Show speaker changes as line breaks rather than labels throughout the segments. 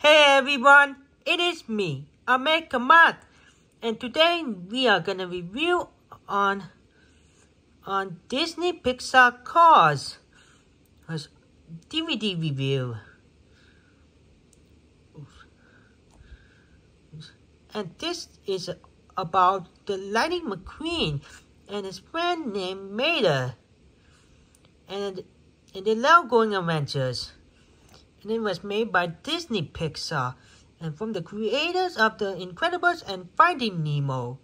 Hey everyone, it is me, Amey Kamat, and today we are gonna review on on Disney Pixar Cars DVD review. And this is about the Lightning McQueen and his friend named Mater. And, and they love going adventures and it was made by Disney Pixar and from the creators of The Incredibles and Finding Nemo.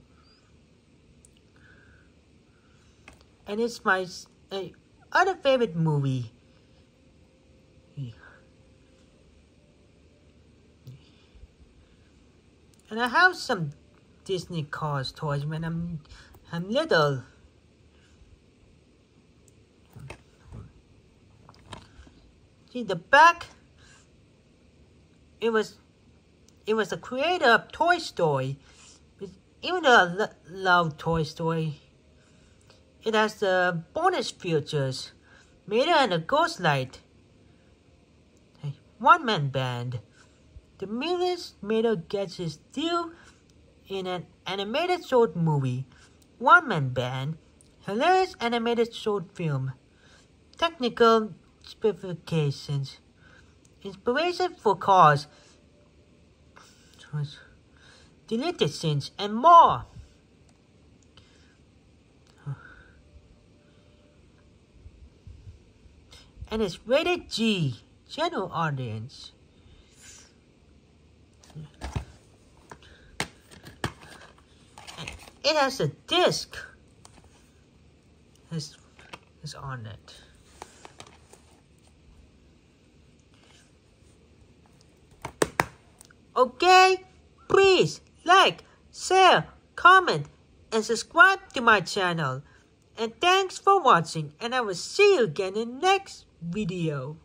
And it's my uh, other favorite movie. And I have some Disney Cars toys when I'm I'm little. See the back it was it was the creator of Toy Story. Even though I love Toy Story, it has the bonus features, Mater and the Ghost Light, one man band. The millionth Mater gets his due in an animated short movie, one man band, hilarious animated short film, technical specifications. Inspiration for cars, deleted scenes, and more. And it's rated G, general audience. It has a disc. It's, it's on it. Okay? Please like, share, comment, and subscribe to my channel. And thanks for watching and I will see you again in next video.